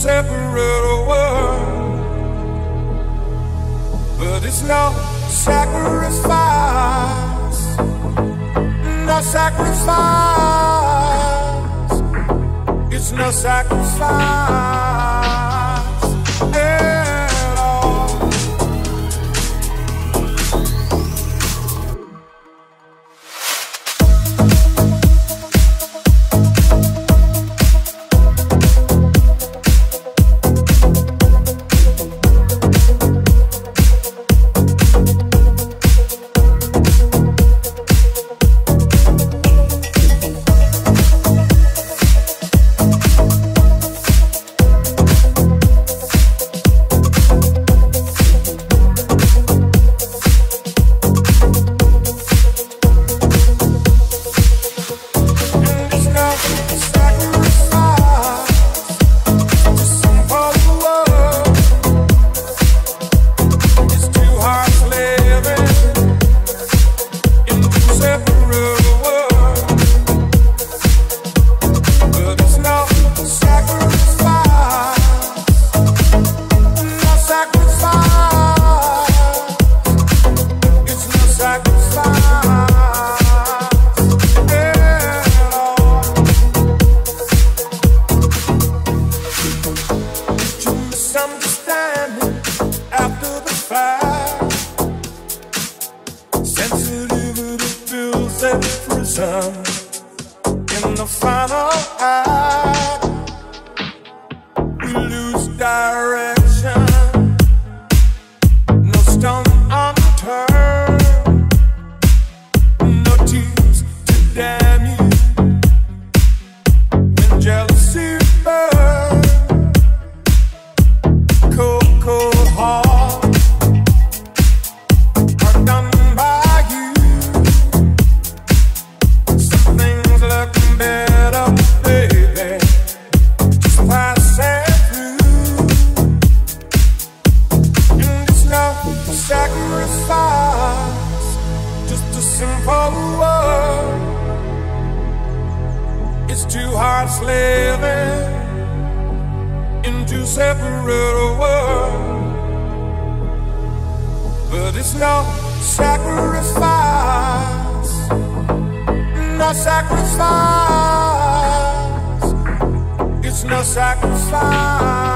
separate world, but it's no sacrifice, no sacrifice, it's no sacrifice. time. It's two hearts living in two separate worlds. But it's no sacrifice, no sacrifice, it's no sacrifice.